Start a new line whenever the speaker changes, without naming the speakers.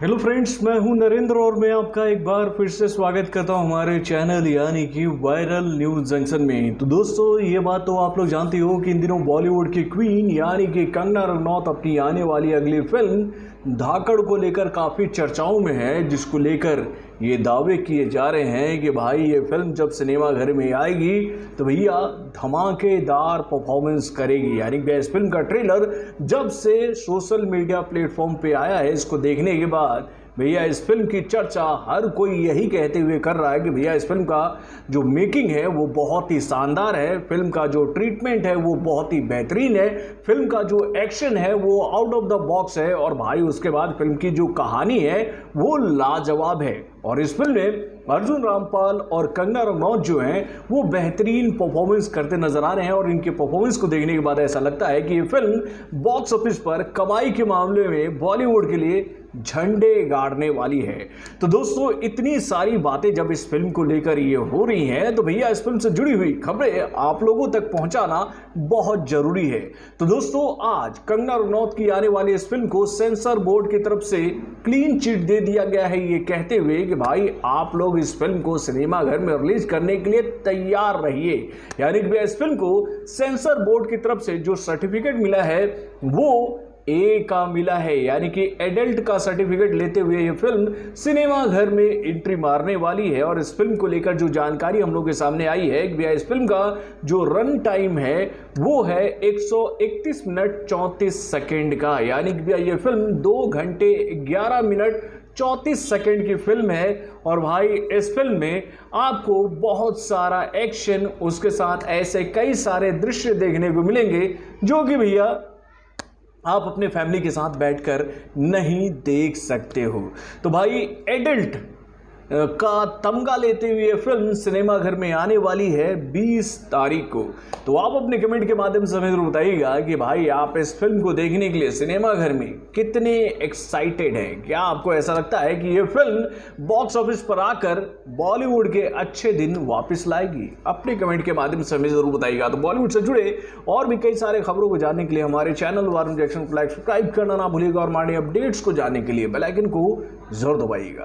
Hello friends मैं हूँ नरेंद्र और मैं आपका एक बार फिर से स्वागत करता हूँ हमारे चैनल यानी कि वायरल न्यूज़ जंक्शन में। तो दोस्तों, ये बात तो आप लोग जानते हो कि इन दिनों बॉलीवुड की क्वीन यानी कि कंगना रनौत अपनी आने वाली अगली फ़िल्म धाकड़ को लेकर काफ़ी चर्चाओं में है, जिसको लेकर ये दावे किए जा रहे हैं कि भाई ये फ़िल्म जब सिनेमा घर में आएगी तो भैया धमाकेदार परफॉर्मेंस करेगी। यानी कि इस फ़िल्म का ट्रेलर जब से सोशल मीडिया प्लेटफॉर्म पे आया है, इसको देखने के बाद भैया, इस फ़िल्म की चर्चा हर कोई यही कहते हुए कर रहा है कि भैया, इस फ़िल्म का जो मेकिंग है, वो बहुत ही शानदार है। फ़िल्म का जो ट्रीटमेंट है, वो बहुत ही बेहतरीन है। फ़िल्म का जो एक्शन है, वो आउट ऑफ़ द बॉक्स है और भाई, उसके बाद फ़िल्म की जो कहानी है, वो लाजवाब है। और इस फ़िल्म में अर्जुन रामपाल और कंगना रनौत जो हैं, वो बेहतरीन परफॉर्मेंस करते नज़र आ रहे हैं और इनके परफॉर्मेंस को देखने के बाद ऐसा लगता है कि ये फ़िल्म बॉक्स ऑफ़िस पर कमाई के मामले में बॉलीवुड के लिए झंडे गाड़ने वाली है। तो दोस्तों, इतनी सारी बातें जब इस फ़िल्म को लेकर ये हो रही हैं तो भैया इस फ़िल्म से जुड़ी हुई खबरें आप लोगों तक पहुंचाना बहुत ज़रूरी है। तो दोस्तों, आज कंगना रनौत की आने वाली इस फ़िल्म को सेंसर बोर्ड की तरफ़ से क्लीन चिट दे दिया गया है ये कहते हुए कि भाई, आप लोग इस फ़िल्म को सिनेमाघर में रिलीज़ करने के लिए तैयार रहिए। यानी कि इस फ़िल्म को सेंसर बोर्ड की तरफ़ से जो सर्टिफिकेट मिला है, वो ए का मिला है, यानी कि एडल्ट का सर्टिफिकेट लेते हुए ये फ़िल्म सिनेमा घर में एंट्री मारने वाली है। और इस फ़िल्म को लेकर जो जानकारी हम लोग के सामने आई है भैया इस फ़िल्म का जो रन टाइम है, वो है 131 मिनट 34 सेकेंड का। यानी कि भैया ये फ़िल्म दो घंटे 11 मिनट चौंतीस सेकेंड की फ़िल्म है। और भाई, इस फ़िल्म में आपको बहुत सारा एक्शन उसके साथ ऐसे कई सारे दृश्य देखने को मिलेंगे, जो कि भैया आप अपने फैमिली के साथ बैठकर नहीं देख सकते हो। तो भाई एडल्ट का तमगा लेते हुए फ़िल्म सिनेमाघर में आने वाली है 20 तारीख को। तो आप अपने कमेंट के माध्यम से हमें ज़रूर बताइएगा कि भाई आप इस फ़िल्म को देखने के लिए सिनेमाघर में कितने एक्साइटेड हैं? क्या आपको ऐसा लगता है कि ये फ़िल्म बॉक्स ऑफ़िस पर आकर बॉलीवुड के अच्छे दिन वापस लाएगी? अपने कमेंट के माध्यम से हमें ज़रूर बताइएगा। तो बॉलीवुड से जुड़े और भी कई सारे खबरों को जानने के लिए हमारे चैनल वार्म जैक्शन को लाइक सब्सक्राइब करना ना भूलिएगा और हमारे अपडेट्स को जानने के लिए बेलाइकन को ज़रूर दबाइएगा।